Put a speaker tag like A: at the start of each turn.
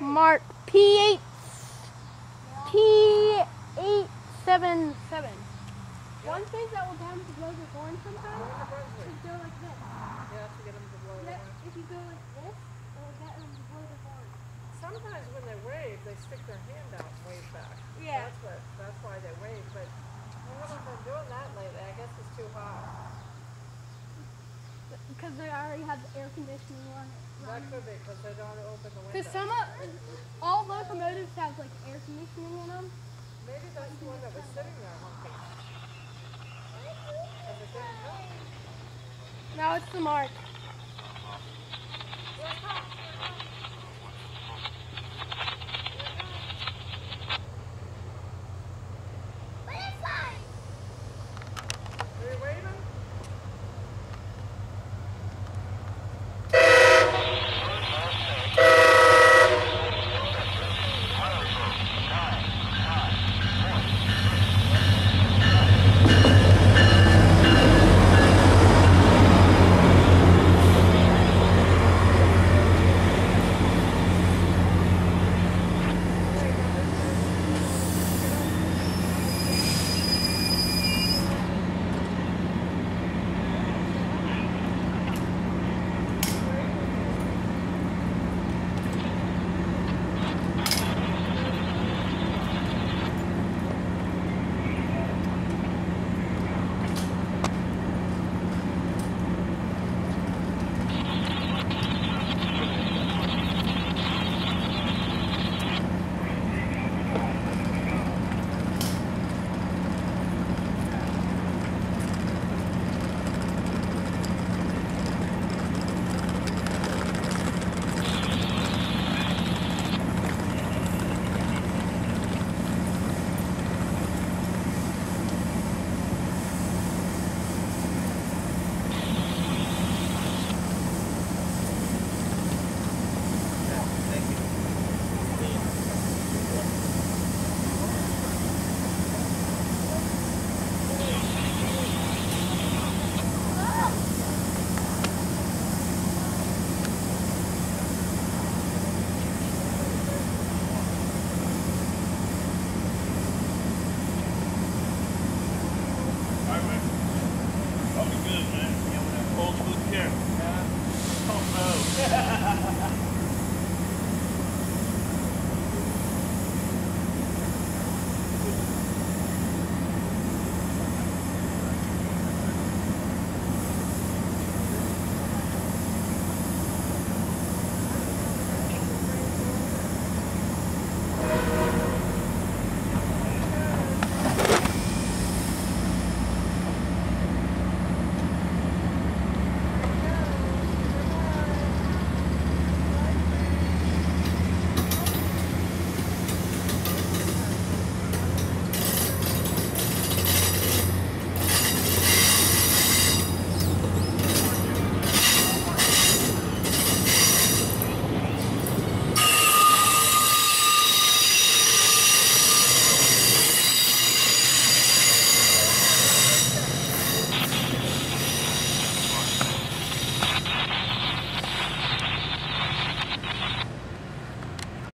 A: MARC P8 P877. One thing that will damage the blow the horn sometimes is go like this.
B: Yeah, to get them to blow the horn.
A: if you go like this, it will get them to blow the horn.
B: Sometimes when they wave, they stick their hand out and wave back.
A: Yeah.
B: That's what, that's why they wave, but
A: Because they already have the air conditioning on. it.
B: That could be because they don't open the window.
A: Because some of, all locomotives have like air conditioning in them.
B: Maybe that's the one that was sitting there honking. 'Cause it didn't move.
A: Now it's the MARC.
B: good, man. You know, old school care.